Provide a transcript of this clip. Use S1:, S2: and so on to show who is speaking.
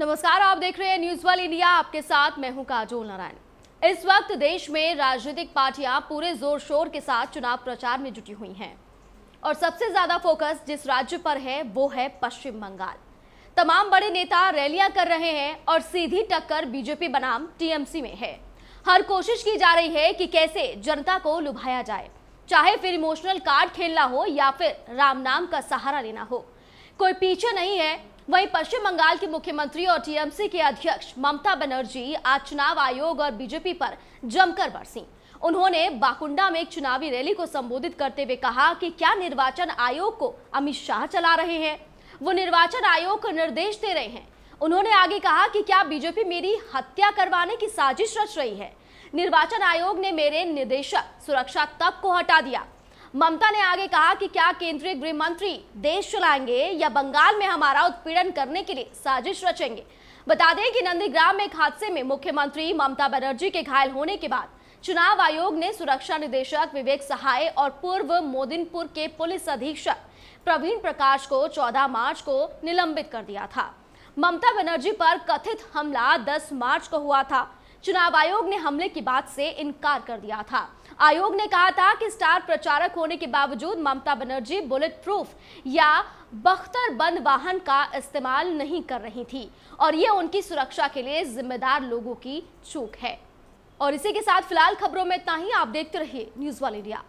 S1: नमस्कार, आप देख रहे हैं न्यूज़ वाल इंडिया आपके साथ मैं हूँ काजोल नारायण। इस वक्त देश में राजनीतिक पार्टियाँ पूरे ज़ोर शोर के साथ चुनाव प्रचार में जुटी हुई हैं। और सबसे ज़्यादा फोकस जिस राज्य पर है, वो है पश्चिम बंगाल। तमाम बड़े नेता रैलियाँ कर रहे हैं और सीधी टक्कर बीजेपी बनाम टीएमसी में है। हर कोशिश की जा रही है कि कैसे जनता को लुभाया जाए। चाहे फिर इमोशनल कार्ड खेलना हो या फिर राम नाम का सहारा लेना हो। कोई पीछे नहीं है वहीं पश्चिम बंगाल के मुख्यमंत्री और टीएमसी के अध्यक्ष ममता बनर्जी आज चुनाव आयोग और बीजेपी पर जमकर बरसी। उन्होंने बाकुंडा में एक चुनावी रैली को संबोधित करते हुए कहा कि क्या निर्वाचन आयोग को अमित शाह चला रहे हैं? वो निर्वाचन आयोग को निर्देश दे रहे हैं। उन्होंने आगे कहा कि क्या बीजेपी मेरी हत्या करवाने की साजिश रच रही है? निर्वाचन आयोग ने मेरे निदेशक सुरक्षा तक को हटा दिया ममता ने आगे कहा कि क्या केंद्रीय गृह मंत्री देश चलाएँगे या बंगाल में हमारा उत्पीड़न करने के लिए साजिश रचेंगे? बता दें कि नंदीग्राम में एक हादसे में मुख्यमंत्री ममता बनर्जी के घायल होने के बाद चुनाव आयोग ने सुरक्षा निदेशक विवेक सहाय और पूर्व मोदिनपुर के पुलिस अधीक्षक प्रवीण प्रकाश को 14 मार्च को निलंबित कर दिया था। ममता बनर्जी पर कथित हमला 10 मार्च को हुआ था। चुनाव आयोग ने हमले की बात से इनकार कर दिया था। आयोग ने कहा था कि स्टार प्रचारक होने के बावजूद ममता बनर्जी बुलेट प्रूफ या बख्तर बंद वाहन का इस्तेमाल नहीं कर रही थी और ये उनकी सुरक्षा के लिए जिम्मेदार लोगों की चूक है। और इसी के साथ फ़िलहाल खबरों में इतना ही। आप देखते रहिए न्यूज़ वाल इंडिया।